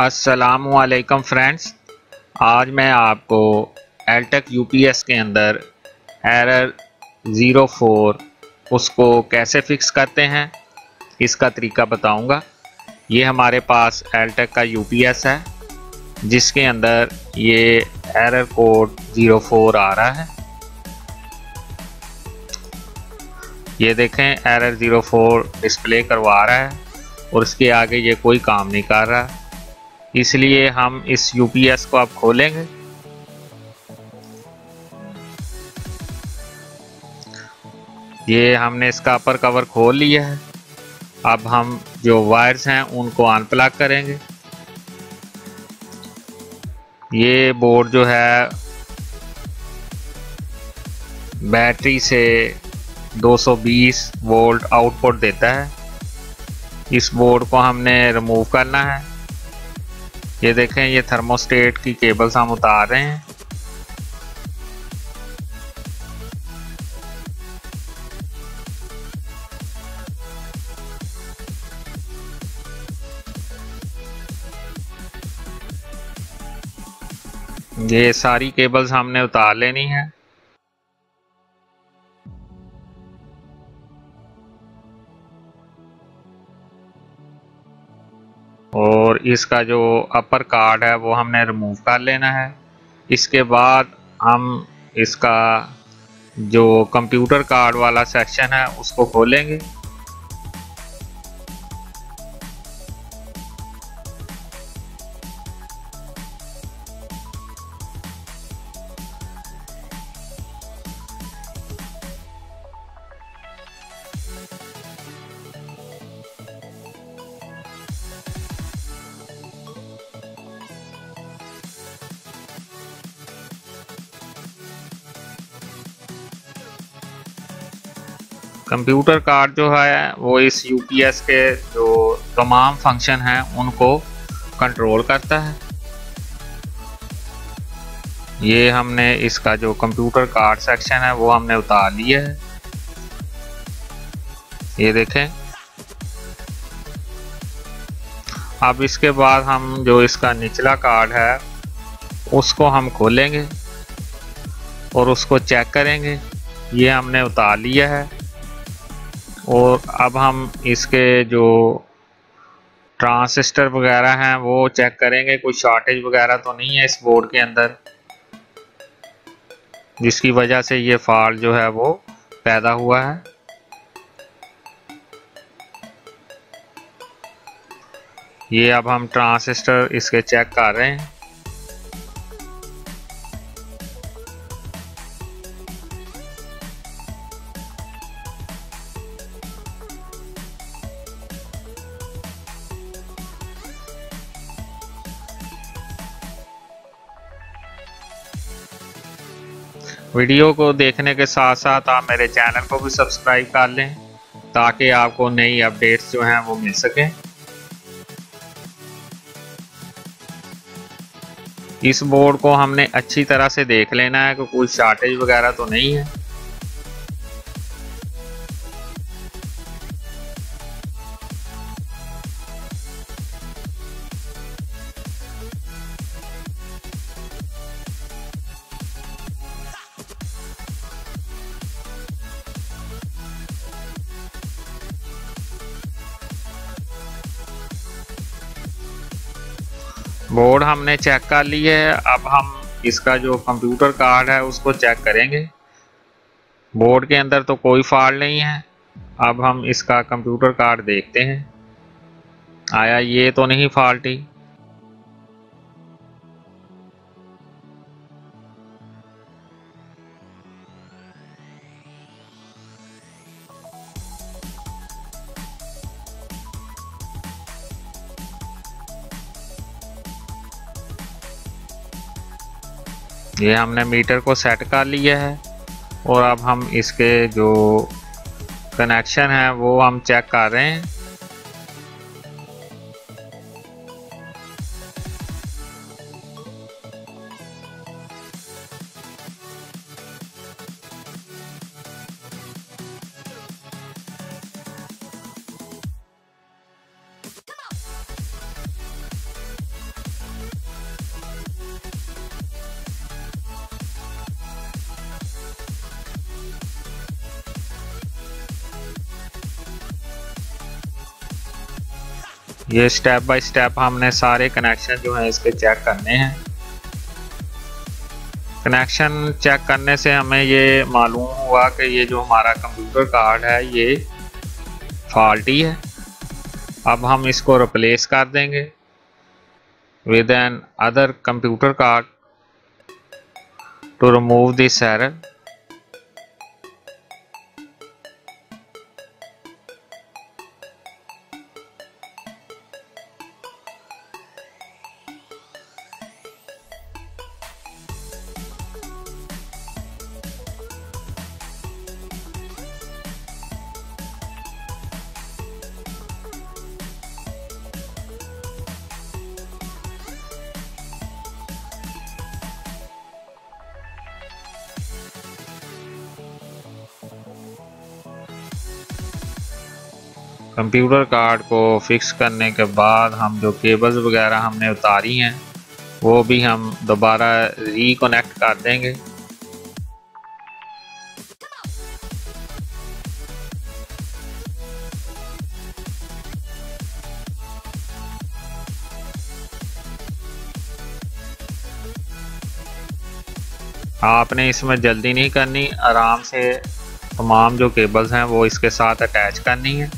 असलकम फ्रेंड्स आज मैं आपको एलटेक यूपीएस के अंदर एरर ज़ीरो फोर उसको कैसे फिक्स करते हैं, इसका तरीका बताऊँगा। ये हमारे पास एलटेक का यूपीएस है, जिसके अंदर ये एरर कोड ज़ीरो फोर आ रहा है। ये देखें एरर ज़ीरो फोर डिस्प्ले करवा रहा है और उसके आगे ये कोई काम नहीं कर रहा। इसलिए हम इस यूपीएस को अब खोलेंगे। ये हमने इसका अपर कवर खोल लिया है। अब हम जो वायर्स हैं, उनको अनप्लग करेंगे। ये बोर्ड जो है बैटरी से 220 वोल्ट आउटपुट देता है। इस बोर्ड को हमने रिमूव करना है। ये देखें, ये थर्मोस्टेट की केबल्स हम उतार रहे हैं। ये सारी केबल्स हमने उतार लेनी है। और इसका जो अपर कार्ड है, वो हमने रिमूव कर लेना है। इसके बाद हम इसका जो कंप्यूटर कार्ड वाला सेक्शन है, उसको खोलेंगे। कंप्यूटर कार्ड जो है, वो इस यूपीएस के जो तमाम फ़ंक्शन हैं, उनको कंट्रोल करता है। ये हमने इसका जो कंप्यूटर कार्ड सेक्शन है, वो हमने उतार लिया है। ये देखें। अब इसके बाद हम जो इसका निचला कार्ड है, उसको हम खोलेंगे और उसको चेक करेंगे। ये हमने उतार लिया है। और अब हम इसके जो ट्रांसिस्टर वगैरह हैं, वो चेक करेंगे। कोई शॉर्टेज वगैरह तो नहीं है इस बोर्ड के अंदर, जिसकी वजह से ये फॉल्ट जो है वो पैदा हुआ है। ये अब हम ट्रांसिस्टर इसके चेक कर रहे हैं। वीडियो को देखने के साथ साथ आप मेरे चैनल को भी सब्सक्राइब कर लें, ताकि आपको नई अपडेट्स जो हैं वो मिल सकें। इस बोर्ड को हमने अच्छी तरह से देख लेना है कि कोई शार्टेज वगैरह तो नहीं है। बोर्ड हमने चेक कर ली है। अब हम इसका जो कंप्यूटर कार्ड है, उसको चेक करेंगे। बोर्ड के अंदर तो कोई फॉल्ट नहीं है। अब हम इसका कंप्यूटर कार्ड देखते हैं। आया, ये तो नहीं फॉल्टी। ये हमने मीटर को सेट कर लिया है और अब हम इसके जो कनेक्शन है वो हम चेक कर रहे हैं। ये स्टेप बाय स्टेप हमने सारे कनेक्शन जो है इसके चेक करने हैं। कनेक्शन चेक करने से हमें ये मालूम हुआ कि ये जो हमारा कंप्यूटर कार्ड है, ये फॉल्टी है। अब हम इसको रिप्लेस कर देंगे with another computer card to remove this error computer card को फिक्स करने के बाद हम जो केबल्स वगैरह हमने उतारी हैं, वो भी हम दोबारा रिकनेक्ट कर देंगे। आपने इसमें जल्दी नहीं करनी, आराम से तमाम जो केबल्स हैं वो इसके साथ अटैच करनी है।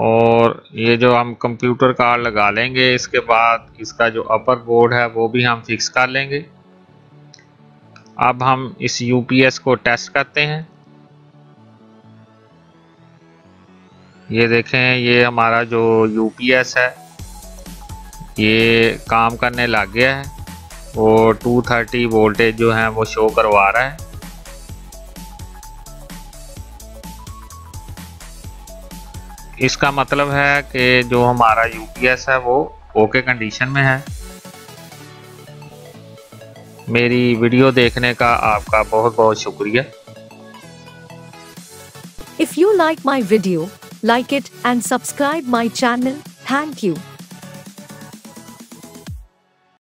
और ये जो हम कंप्यूटर कार्ड लगा लेंगे, इसके बाद इसका जो अपर बोर्ड है, वो भी हम फिक्स कर लेंगे। अब हम इस यूपीएस को टेस्ट करते हैं। ये देखें, ये हमारा जो यूपीएस है, ये काम करने लग गया है वो 230 वोल्टेज जो है, वो शो करवा रहा है। इसका मतलब है कि जो हमारा यूपीएस है, वो ओके कंडीशन में है। मेरी वीडियो देखने का आपका बहुत बहुत शुक्रिया। If you like my video like it and subscribe my channel thank you